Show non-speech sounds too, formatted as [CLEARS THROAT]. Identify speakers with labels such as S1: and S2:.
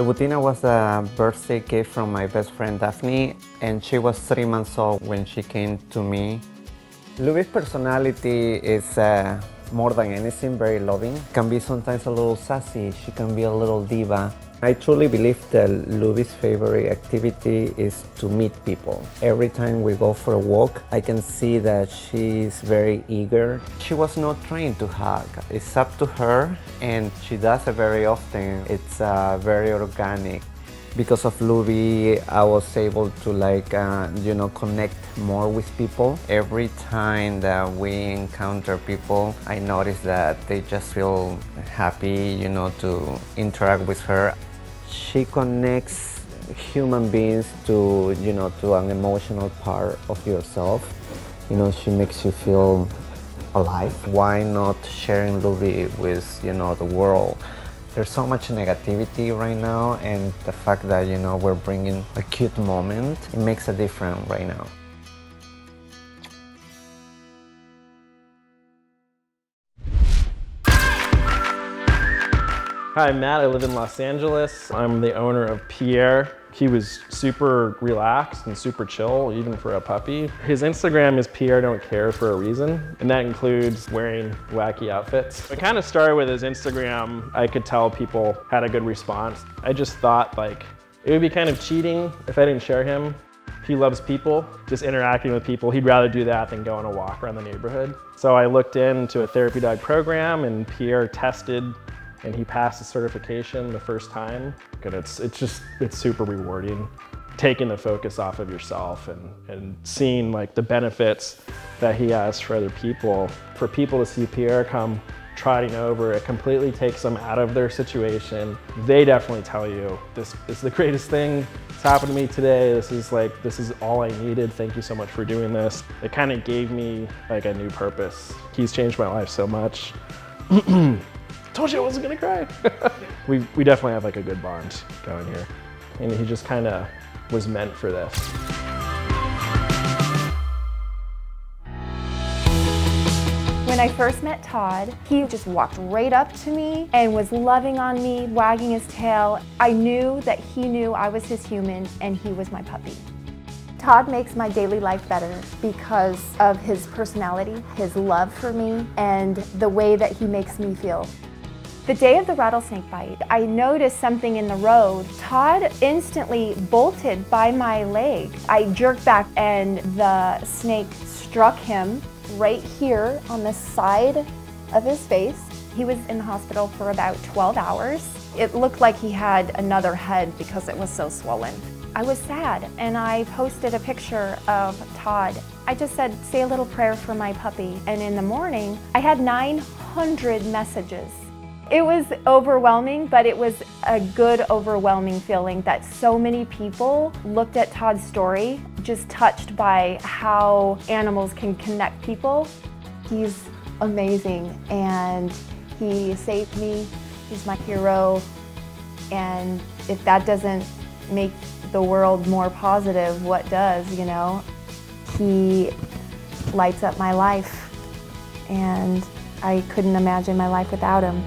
S1: Louboutina was a birthday gift from my best friend Daphne, and she was three months old when she came to me. Loubie's personality is uh, more than anything very loving. Can be sometimes a little sassy, she can be a little diva. I truly believe that Loubie's favorite activity is to meet people. Every time we go for a walk, I can see that she's very eager. She was not trained to hug. It's up to her and she does it very often. It's uh, very organic. Because of Loubie, I was able to like, uh, you know, connect more with people. Every time that we encounter people, I notice that they just feel happy, you know, to interact with her she connects human beings to you know to an emotional part of yourself. You know she makes you feel alive. Why not sharing Loubie with you know the world? There's so much negativity right now and the fact that you know we're bringing a cute moment it makes a difference right now
S2: Hi, I'm Matt. I live in Los Angeles. I'm the owner of Pierre. He was super relaxed and super chill, even for a puppy. His Instagram is Pierre Don't Care for a reason, and that includes wearing wacky outfits. It kind of started with his Instagram. I could tell people had a good response. I just thought like, it would be kind of cheating if I didn't share him. He loves people, just interacting with people. He'd rather do that than go on a walk around the neighborhood. So I looked into a therapy dog program and Pierre tested and he passed the certification the first time. And it's, it's just, it's super rewarding. Taking the focus off of yourself and, and seeing like the benefits that he has for other people. For people to see Pierre come trotting over, it completely takes them out of their situation. They definitely tell you, this is the greatest thing that's happened to me today. This is like, this is all I needed. Thank you so much for doing this. It kind of gave me like a new purpose. He's changed my life so much. [CLEARS THROAT] told you I wasn't gonna cry. [LAUGHS] we, we definitely have like a good bond going here. And he just kind of was meant for this.
S3: When I first met Todd, he just walked right up to me and was loving on me, wagging his tail. I knew that he knew I was his human and he was my puppy. Todd makes my daily life better because of his personality, his love for me, and the way that he makes me feel. The day of the rattlesnake bite, I noticed something in the road. Todd instantly bolted by my leg. I jerked back and the snake struck him right here on the side of his face. He was in the hospital for about 12 hours. It looked like he had another head because it was so swollen. I was sad and I posted a picture of Todd. I just said, say a little prayer for my puppy. And in the morning, I had 900 messages it was overwhelming, but it was a good overwhelming feeling that so many people looked at Todd's story, just touched by how animals can connect people. He's amazing and he saved me. He's my hero. And if that doesn't make the world more positive, what does, you know? He lights up my life and I couldn't imagine my life without him.